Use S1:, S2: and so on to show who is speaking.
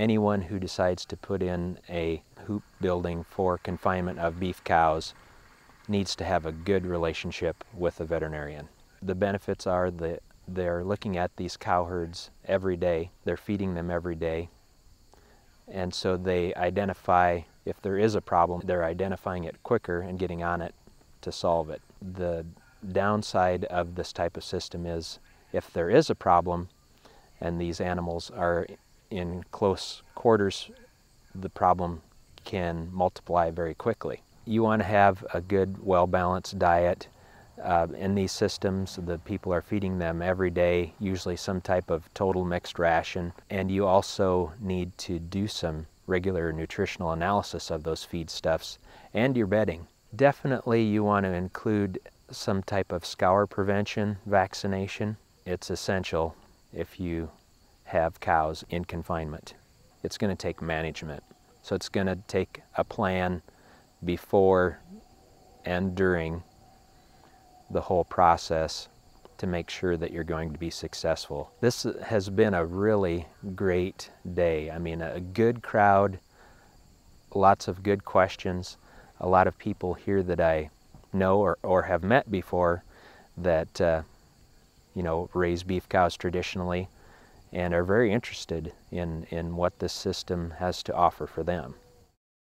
S1: anyone who decides to put in a hoop building for confinement of beef cows needs to have a good relationship with a veterinarian. The benefits are that they're looking at these cow herds every day, they're feeding them every day, and so they identify if there is a problem, they're identifying it quicker and getting on it to solve it. The downside of this type of system is if there is a problem and these animals are in close quarters, the problem can multiply very quickly. You want to have a good, well-balanced diet. Uh, in these systems, the people are feeding them every day, usually some type of total mixed ration, and you also need to do some regular nutritional analysis of those feedstuffs and your bedding. Definitely you want to include some type of scour prevention vaccination. It's essential if you have cows in confinement. It's going to take management. So it's going to take a plan before and during the whole process to make sure that you're going to be successful. This has been a really great day. I mean, a good crowd, lots of good questions, a lot of people here that I know or, or have met before that, uh, you know, raise beef cows traditionally and are very interested in, in what this system has to offer for them.